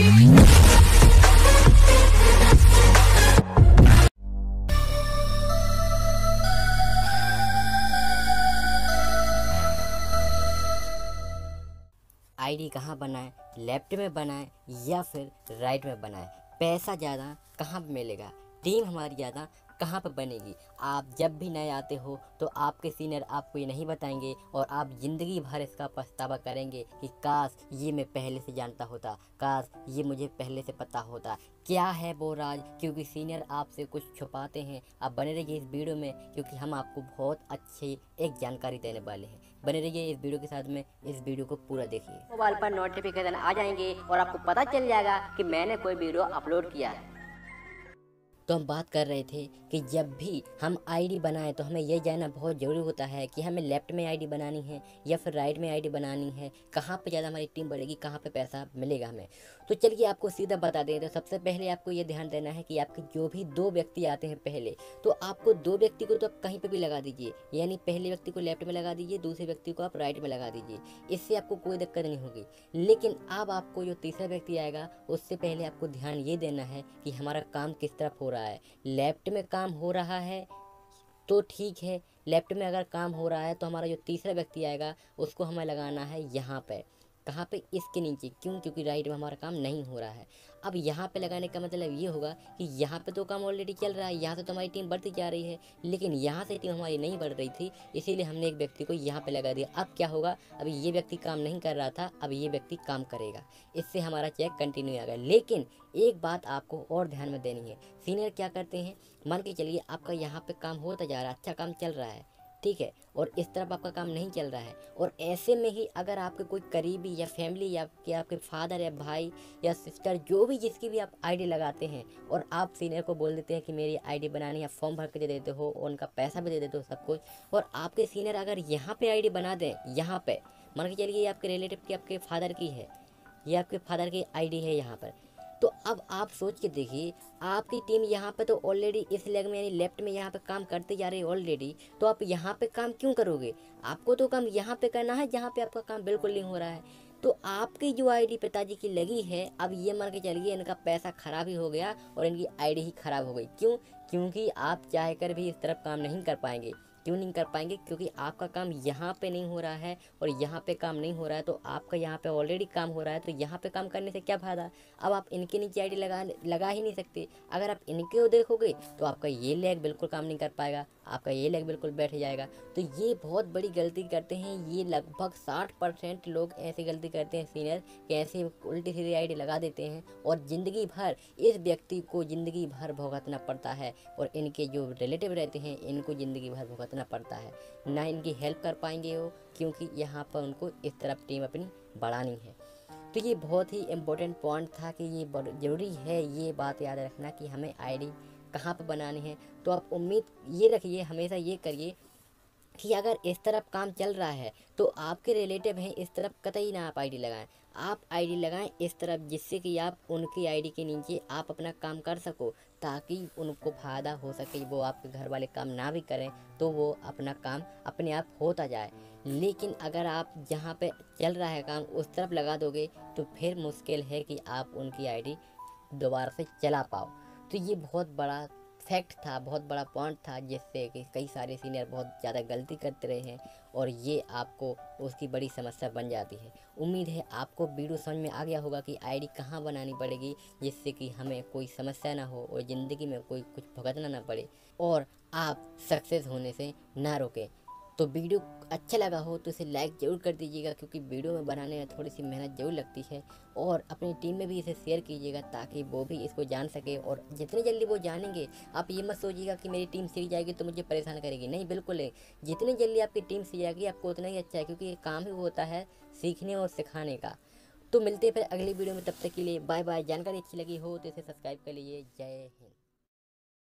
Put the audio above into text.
ID कहाँ बनाए? Left में बनाए या फिर राइट में बनाए? पैसा ज़्यादा कहाँ मिलेगा? टीम हमारी ज़्यादा कहाँ पर बनेगी? आप जब भी नए आते हो तो आपके सीनियर आपको ये नहीं बताएँगे और आप ज़िंदगी भर इसका पछतावा करेंगे कि काश ये मैं पहले से जानता होता, काश ये मुझे पहले से पता होता। क्या है वो राज? क्योंकि सीनियर आपसे कुछ छुपाते हैं। आप बने रहिए इस वीडियो में, क्योंकि हम आपको बहुत अच्छी एक जानकारी देने वाले हैं। बने रहिए इस वीडियो के साथ में, इस वीडियो को पूरा देखिए। मोबाइल पर नोटिफिकेशन आ जाएँगे और आपको पता चल जाएगा कि मैंने कोई वीडियो अपलोड किया है। तो हम बात कर रहे थे कि जब भी हम आईडी बनाएँ तो हमें यह जानना बहुत ज़रूरी होता है कि हमें लेफ़्ट में आईडी बनानी है या फिर राइट में आईडी बनानी है, कहाँ पे ज़्यादा हमारी टीम बढ़ेगी, कहाँ पे पैसा मिलेगा हमें। तो चलिए आपको सीधा बता दें तो सबसे पहले आपको ये ध्यान देना है कि आपके जो भी दो व्यक्ति आते हैं पहले तो आपको दो व्यक्ति को तो आप कहीं पर भी लगा दीजिए, यानी पहले व्यक्ति को लेफ़्ट में लगा दीजिए, दूसरे व्यक्ति को आप राइट में लगा दीजिए, इससे आपको कोई दिक्कत नहीं होगी। लेकिन अब आपको जो तीसरा व्यक्ति आएगा, उससे पहले आपको ध्यान ये देना है कि हमारा काम किस तरफ़ हो रहा है। लेफ़्ट में काम हो रहा है तो ठीक है। लेफ़्ट में अगर काम हो रहा है तो हमारा जो तीसरा व्यक्ति आएगा, उसको हमें लगाना है यहाँ पे। कहाँ पे इसके नीचे? क्यों? क्योंकि राइट में हमारा काम नहीं हो रहा है। अब यहाँ पे लगाने का मतलब ये होगा कि यहाँ पे तो काम ऑलरेडी चल रहा है, यहाँ से तो हमारी टीम बढ़ती जा रही है, लेकिन यहाँ से टीम हमारी नहीं बढ़ रही थी, इसीलिए हमने एक व्यक्ति को यहाँ पे लगा दिया। अब क्या होगा? अभी ये व्यक्ति काम नहीं कर रहा था, अब ये व्यक्ति काम करेगा। इससे हमारा चेक कंटिन्यू आ गया लेकिन एक बात आपको और ध्यान में देनी है। सीनियर क्या करते हैं? मान के चलिए आपका यहाँ पर काम होता जा रहा है अच्छा काम चल रहा है। ठीक है, और इस तरफ़ आपका काम नहीं चल रहा है। और ऐसे में ही अगर आपके कोई करीबी या फैमिली या कि आपके फादर या भाई या सिस्टर जो भी जिसकी भी आप आईडी लगाते हैं और आप सीनियर को बोल देते हैं कि मेरी आईडी बनानी है फॉर्म भर के दे देते हो और उनका पैसा भी दे देते हो सब कुछ, और आपके सीनियर अगर यहाँ पे आईडी बना दें, यहाँ पर मान के चलिए आपके रिलेटिव की, आपके फादर की है, ये आपके फादर की आईडी है यहाँ पर तो अब आप सोच के देखिए, आपकी टीम यहाँ पे तो ऑलरेडी इस लेग में यानी लेफ़्ट में यहाँ पे काम करते जा रही है ऑलरेडी तो आप यहाँ पे काम क्यों करोगे? आपको तो काम यहाँ पे करना है, जहाँ पे आपका काम बिल्कुल नहीं हो रहा है। तो आपकी जो आईडी पिताजी की लगी है, अब ये मान के चलिए इनका पैसा खराब ही हो गया और इनकी आईडी ही खराब हो गई। क्यों? क्योंकि आप चाह कर भी इस तरफ़ काम नहीं कर पाएँगे। क्यों नहीं कर पाएँगे? क्योंकि आपका काम यहाँ पे नहीं हो रहा है और यहाँ पे काम नहीं हो रहा है तो आपका यहाँ पे ऑलरेडी काम हो रहा है तो यहाँ पे काम करने से क्या फ़ायदा? अब आप इनके नीचे आईडी लगा लगा ही नहीं सकते। अगर आप इनके देखोगे तो आपका ये लेग बिल्कुल काम नहीं कर पाएगा, आपका ये लेग बिल्कुल बैठ जाएगा। तो ये बहुत बड़ी गलती करते हैं, ये लगभग साठ परसेंट लोग ऐसी गलती करते हैं सीनियर कि ऐसे उल्टी सीधी आईडी लगा देते हैं और ज़िंदगी भर इस व्यक्ति को ज़िंदगी भर भुगतना पड़ता है और इनके जो रिलेटिव रहते हैं, इनको ज़िंदगी भर भुगतना पड़ता है। ना इनकी हेल्प कर पाएँगे वो, क्योंकि यहाँ पर उनको इस तरफ़ टीम अपनी बढ़ानी है। तो ये बहुत ही इम्पोर्टेंट पॉइंट था कि ये ज़रूरी है ये बात याद रखना कि हमें आईडी कहाँ पर बनानी है। तो आप उम्मीद, ये रखिए, हमेशा ये करिए कि अगर इस तरफ़ काम चल रहा है तो आपके रिलेटिव हैं इस तरफ़ कतई ना आप आईडी लगाएँ। आप आईडी लगाएँ इस तरफ़ जिससे कि आप उनकी आईडी के नीचे आप अपना काम कर सको, ताकि उनको फ़ायदा हो सके वो आपके घर वाले काम ना भी करें तो वो अपना काम अपने आप होता जाए। लेकिन अगर आप जहाँ पे चल रहा है काम उस तरफ़ लगा दोगे तो फिर मुश्किल है कि आप उनकी आईडी दोबारा से चला पाओ। तो ये बहुत बड़ा फैक्ट था, बहुत बड़ा पॉइंट था जिससे कि कई सारे सीनियर बहुत ज़्यादा गलती करते रहे हैं और ये आपको उसकी बड़ी समस्या बन जाती है। उम्मीद है आपको वीडियो समझ में आ गया होगा कि आईडी कहाँ बनानी पड़ेगी जिससे कि हमें कोई समस्या ना हो और ज़िंदगी में कोई कुछ भुगतना ना पड़े और आप सक्सेस होने से ना रोकें। तो वीडियो अच्छा लगा हो तो इसे लाइक ज़रूर कर दीजिएगा, क्योंकि वीडियो में बनाने में थोड़ी सी मेहनत ज़रूर लगती है। और अपनी टीम में भी इसे शेयर कीजिएगा ताकि वो भी इसको जान सके और जितनी जल्दी वो जानेंगे, आप ये मत सोचिएगा कि मेरी टीम सीख जाएगी तो मुझे परेशान करेगी। नहीं, बिल्कुल है जितनी जल्दी आपकी टीम सीख जाएगी, आपको उतना ही अच्छा है, क्योंकि ये काम ही होता है सीखने और सिखाने का। तो मिलते हैं फिर अगली वीडियो में, तब तक के लिए बाय बाय जानकारी अच्छी लगी हो तो इसे सब्सक्राइब कर लीजिए। जय हिंद।